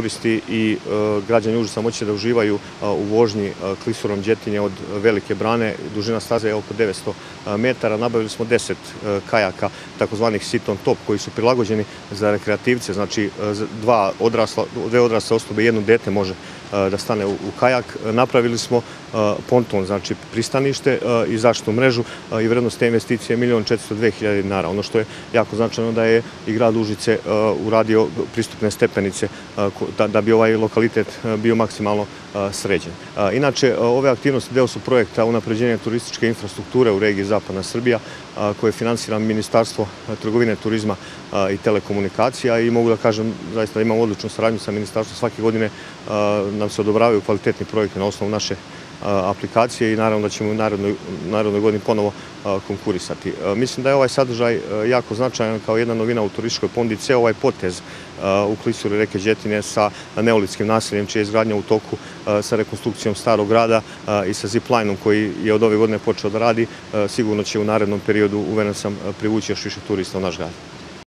turisti i e, građani Užica moći da uživaju e, u vožnji e, klisurom djetinje od velike brane. Dužina staze je oko 900 metara. Nabavili smo 10 kajaka, takozvanih Siton Top, koji su prilagođeni za rekreativce. Znači, dve odrasle osobe i jedno dete može da stane u kajak. Napravili smo ponton, znači pristanište i zaštitu mrežu i vrednost te investicije je 1.402.000 dinara. Ono što je jako značajno da je i grad Užice uradio pristupne stepenice da bi ovaj lokalitet bio maksimalno sređen. Inače, ove aktivnosti deo su projekta unapređenja turističke infrastrukture u regiji Zapadna Srbija koje finansira Ministarstvo trgovine, turizma i telekomunikacija i mogu da kažem zaista da imamo odličnu saradnju sa Ministarstvom. Svake godine nam se odobravaju kvalitetni projekte na osnovu naše aplikacije i naravno da ćemo u narodnoj godini ponovo konkurisati. Mislim da je ovaj sadržaj jako značajan kao jedna novina u turističkoj pondi. Ceo ovaj potez u klisuri reke Đetine sa neolitskim naseljem čije je izgradnja u toku sa rekonstrukcijom starog grada i sa ziplajnom koji je od ove godine počeo da radi, sigurno će u narednom periodu, uveren sam, privući još više turista u naš grad.